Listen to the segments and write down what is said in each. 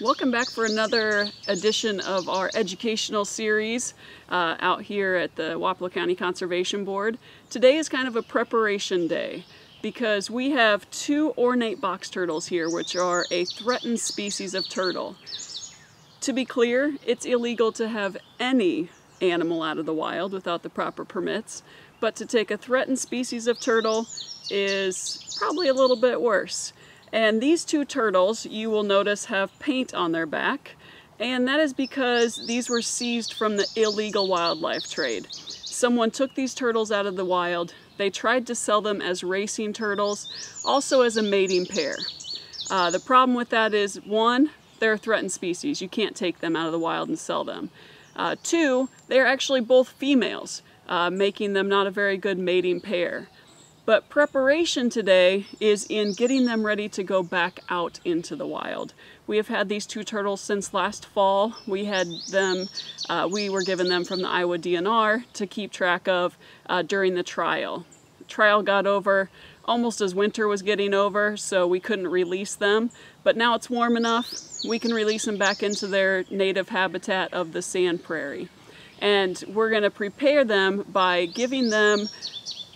Welcome back for another edition of our educational series uh, out here at the Wapello County Conservation Board. Today is kind of a preparation day because we have two ornate box turtles here which are a threatened species of turtle. To be clear, it's illegal to have any animal out of the wild without the proper permits, but to take a threatened species of turtle is probably a little bit worse. And these two turtles, you will notice, have paint on their back. And that is because these were seized from the illegal wildlife trade. Someone took these turtles out of the wild. They tried to sell them as racing turtles, also as a mating pair. Uh, the problem with that is, one, they're a threatened species. You can't take them out of the wild and sell them. Uh, two, they're actually both females, uh, making them not a very good mating pair. But preparation today is in getting them ready to go back out into the wild. We have had these two turtles since last fall. We had them, uh, we were given them from the Iowa DNR to keep track of uh, during the trial. The trial got over almost as winter was getting over, so we couldn't release them. But now it's warm enough, we can release them back into their native habitat of the sand prairie. And we're gonna prepare them by giving them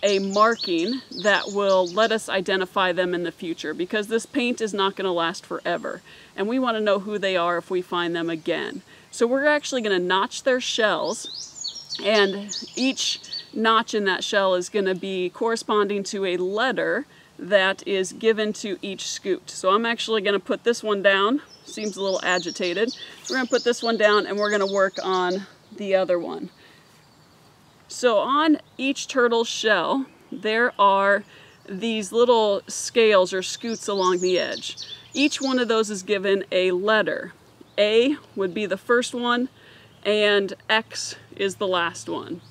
a marking that will let us identify them in the future because this paint is not going to last forever and we want to know who they are if we find them again. So we're actually going to notch their shells and each notch in that shell is going to be corresponding to a letter that is given to each scute. So I'm actually going to put this one down. Seems a little agitated. We're going to put this one down and we're going to work on the other one. So on each turtle shell, there are these little scales or scutes along the edge. Each one of those is given a letter. A would be the first one, and X is the last one.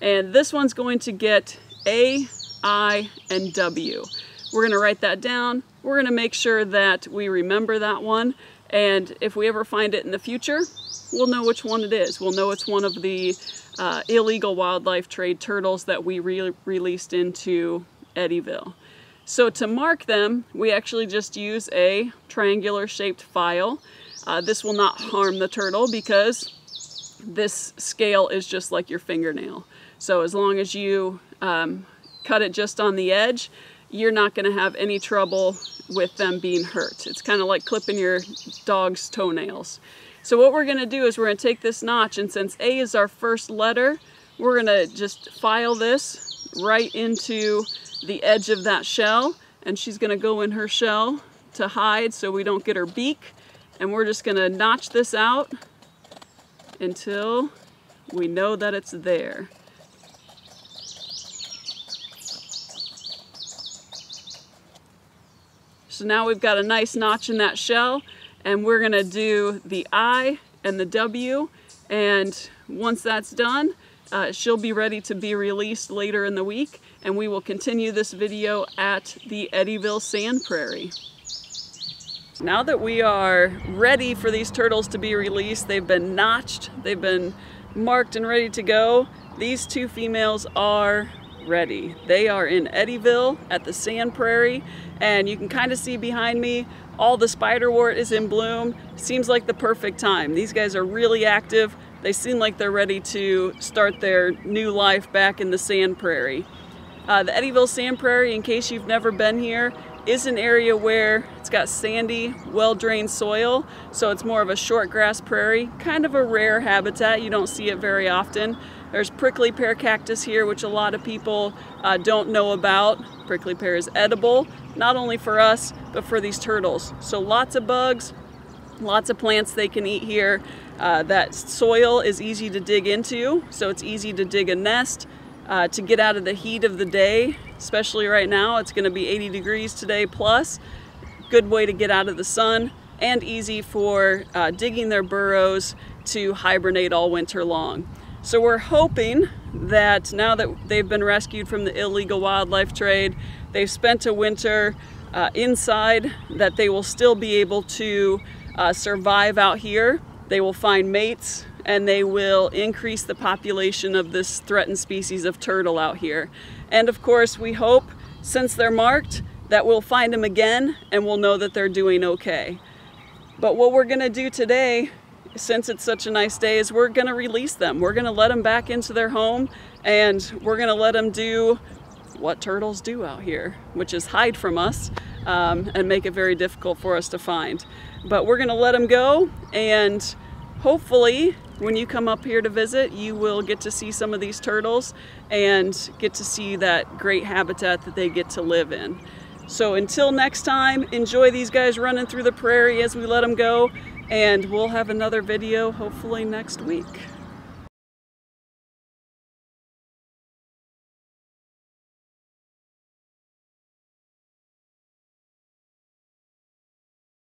And this one's going to get A, I, and W. We're going to write that down. We're going to make sure that we remember that one. And if we ever find it in the future, we'll know which one it is. We'll know it's one of the uh, illegal wildlife trade turtles that we re released into Eddyville. So to mark them, we actually just use a triangular shaped file. Uh, this will not harm the turtle because this scale is just like your fingernail. So as long as you um, cut it just on the edge, you're not going to have any trouble with them being hurt. It's kind of like clipping your dog's toenails. So what we're going to do is we're going to take this notch and since A is our first letter, we're going to just file this right into the edge of that shell and she's going to go in her shell to hide so we don't get her beak and we're just going to notch this out until we know that it's there. So now we've got a nice notch in that shell and we're gonna do the I and the W and once that's done uh, she'll be ready to be released later in the week and we will continue this video at the Eddyville Sand Prairie. Now that we are ready for these turtles to be released, they've been notched, they've been marked and ready to go. These two females are ready. They are in Eddyville at the Sand Prairie and you can kind of see behind me all the spiderwort is in bloom. Seems like the perfect time. These guys are really active. They seem like they're ready to start their new life back in the sand prairie. Uh, the Eddyville Sand Prairie, in case you've never been here, is an area where it's got sandy, well-drained soil, so it's more of a short grass prairie, kind of a rare habitat. You don't see it very often. There's prickly pear cactus here, which a lot of people uh, don't know about. Prickly pear is edible, not only for us, but for these turtles. So lots of bugs, lots of plants they can eat here. Uh, that soil is easy to dig into, so it's easy to dig a nest, uh, to get out of the heat of the day, especially right now. It's gonna be 80 degrees today plus. Good way to get out of the sun and easy for uh, digging their burrows to hibernate all winter long. So we're hoping that now that they've been rescued from the illegal wildlife trade, they've spent a winter uh, inside, that they will still be able to uh, survive out here. They will find mates and they will increase the population of this threatened species of turtle out here. And of course, we hope, since they're marked, that we'll find them again and we'll know that they're doing okay. But what we're gonna do today, since it's such a nice day, is we're gonna release them. We're gonna let them back into their home and we're gonna let them do what turtles do out here, which is hide from us um, and make it very difficult for us to find. But we're gonna let them go and hopefully when you come up here to visit, you will get to see some of these turtles and get to see that great habitat that they get to live in. So until next time, enjoy these guys running through the prairie as we let them go, and we'll have another video hopefully next week.